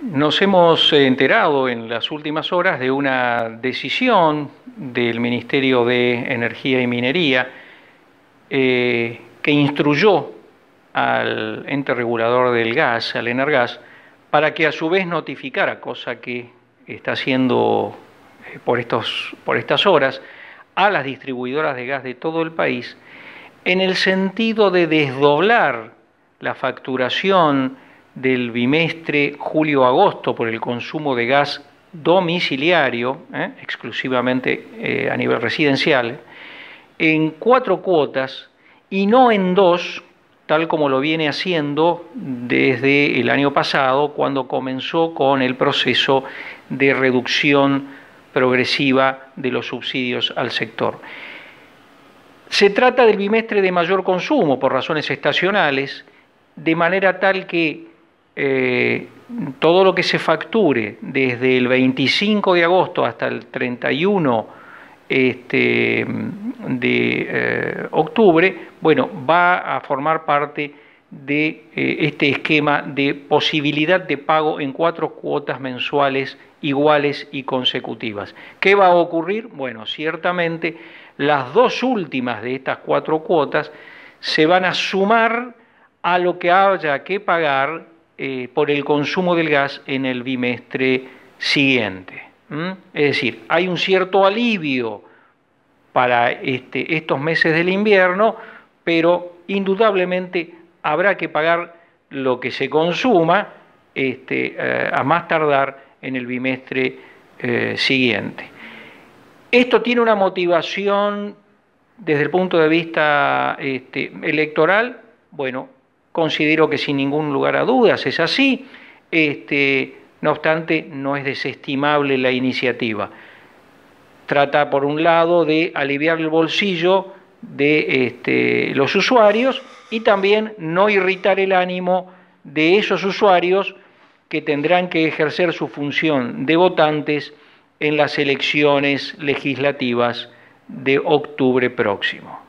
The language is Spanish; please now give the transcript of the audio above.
Nos hemos enterado en las últimas horas de una decisión del Ministerio de Energía y Minería eh, que instruyó al ente regulador del gas, al Energas, para que a su vez notificara, cosa que está haciendo eh, por, estos, por estas horas, a las distribuidoras de gas de todo el país, en el sentido de desdoblar la facturación del bimestre julio-agosto por el consumo de gas domiciliario, ¿eh? exclusivamente eh, a nivel residencial, en cuatro cuotas y no en dos, tal como lo viene haciendo desde el año pasado, cuando comenzó con el proceso de reducción progresiva de los subsidios al sector. Se trata del bimestre de mayor consumo por razones estacionales, de manera tal que eh, todo lo que se facture desde el 25 de agosto hasta el 31 este, de eh, octubre, bueno, va a formar parte de eh, este esquema de posibilidad de pago en cuatro cuotas mensuales iguales y consecutivas. ¿Qué va a ocurrir? Bueno, ciertamente las dos últimas de estas cuatro cuotas se van a sumar a lo que haya que pagar eh, por el consumo del gas en el bimestre siguiente. Es decir, hay un cierto alivio para este, estos meses del invierno, pero indudablemente habrá que pagar lo que se consuma este, eh, a más tardar en el bimestre eh, siguiente. Esto tiene una motivación desde el punto de vista este, electoral, bueno, considero que sin ningún lugar a dudas es así, este, no obstante no es desestimable la iniciativa. Trata por un lado de aliviar el bolsillo de este, los usuarios y también no irritar el ánimo de esos usuarios que tendrán que ejercer su función de votantes en las elecciones legislativas de octubre próximo.